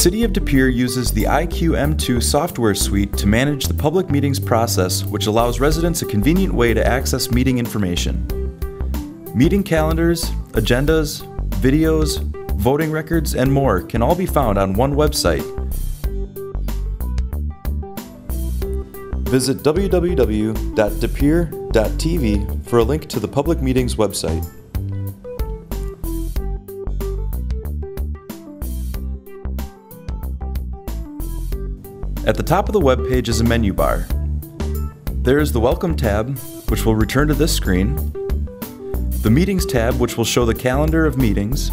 City of De uses the IQM2 software suite to manage the public meetings process, which allows residents a convenient way to access meeting information. Meeting calendars, agendas, videos, voting records, and more can all be found on one website. Visit www.depere.tv for a link to the public meetings website. At the top of the web page is a menu bar. There is the Welcome tab, which will return to this screen, the Meetings tab, which will show the calendar of meetings,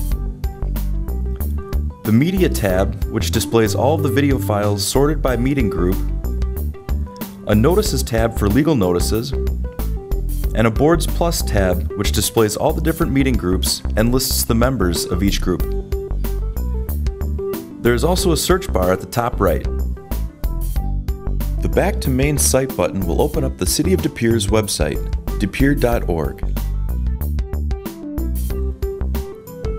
the Media tab, which displays all of the video files sorted by meeting group, a Notices tab for legal notices, and a Boards Plus tab, which displays all the different meeting groups and lists the members of each group. There is also a search bar at the top right. The Back to Main Site button will open up the City of De Pere's website, depere.org.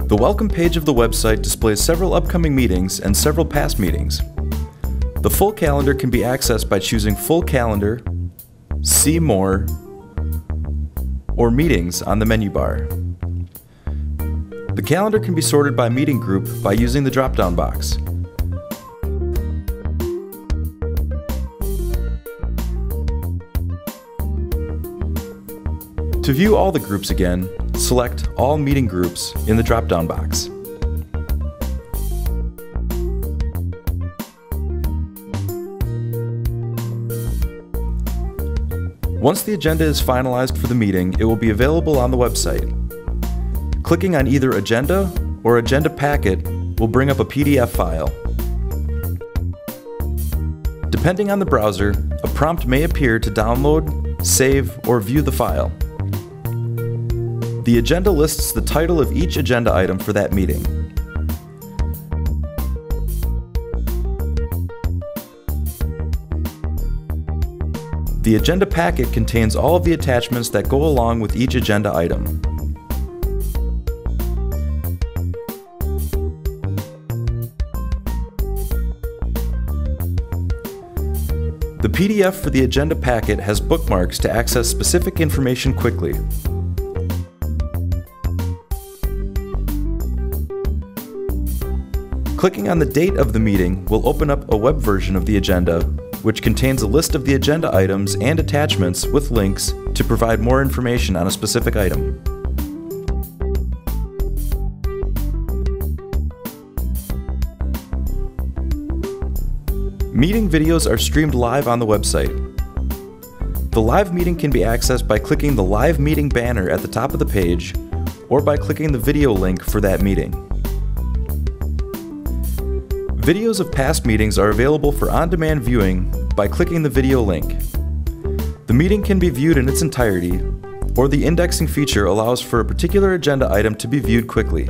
The welcome page of the website displays several upcoming meetings and several past meetings. The full calendar can be accessed by choosing Full Calendar, See More, or Meetings on the menu bar. The calendar can be sorted by meeting group by using the drop-down box. To view all the groups again, select All Meeting Groups in the drop-down box. Once the agenda is finalized for the meeting, it will be available on the website. Clicking on either Agenda or Agenda Packet will bring up a PDF file. Depending on the browser, a prompt may appear to download, save, or view the file. The agenda lists the title of each agenda item for that meeting. The agenda packet contains all of the attachments that go along with each agenda item. The PDF for the agenda packet has bookmarks to access specific information quickly. Clicking on the date of the meeting will open up a web version of the agenda, which contains a list of the agenda items and attachments with links to provide more information on a specific item. Meeting videos are streamed live on the website. The live meeting can be accessed by clicking the live meeting banner at the top of the page or by clicking the video link for that meeting. Videos of past meetings are available for on-demand viewing by clicking the video link. The meeting can be viewed in its entirety, or the indexing feature allows for a particular agenda item to be viewed quickly.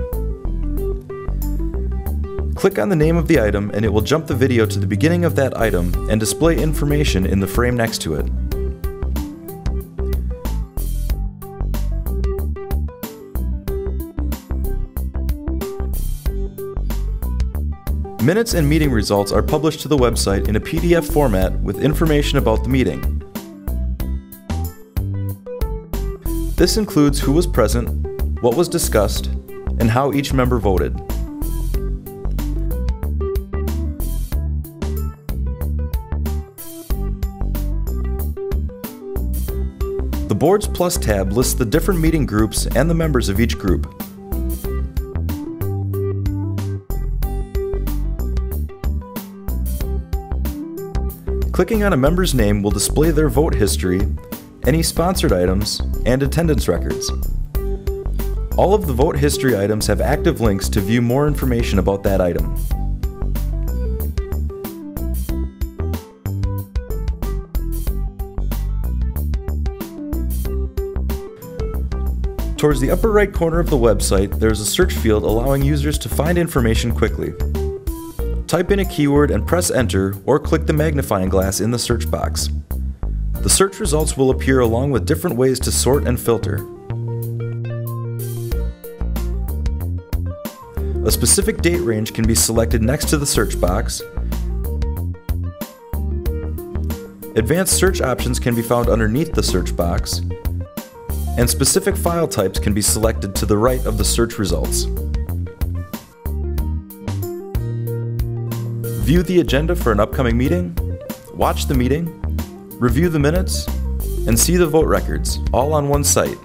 Click on the name of the item and it will jump the video to the beginning of that item and display information in the frame next to it. Minutes and meeting results are published to the website in a PDF format with information about the meeting. This includes who was present, what was discussed, and how each member voted. The Boards Plus tab lists the different meeting groups and the members of each group. Clicking on a member's name will display their vote history, any sponsored items, and attendance records. All of the vote history items have active links to view more information about that item. Towards the upper right corner of the website, there is a search field allowing users to find information quickly. Type in a keyword and press enter or click the magnifying glass in the search box. The search results will appear along with different ways to sort and filter. A specific date range can be selected next to the search box. Advanced search options can be found underneath the search box, and specific file types can be selected to the right of the search results. View the agenda for an upcoming meeting, watch the meeting, review the minutes, and see the vote records, all on one site.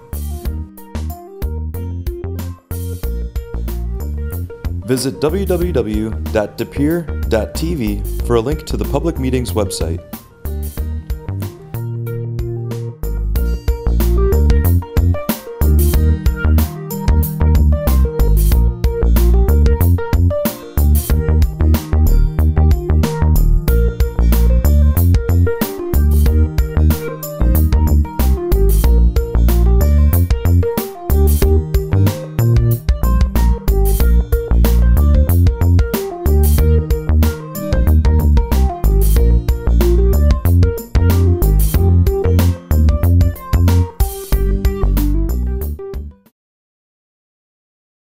Visit www.depere.tv for a link to the public meetings website.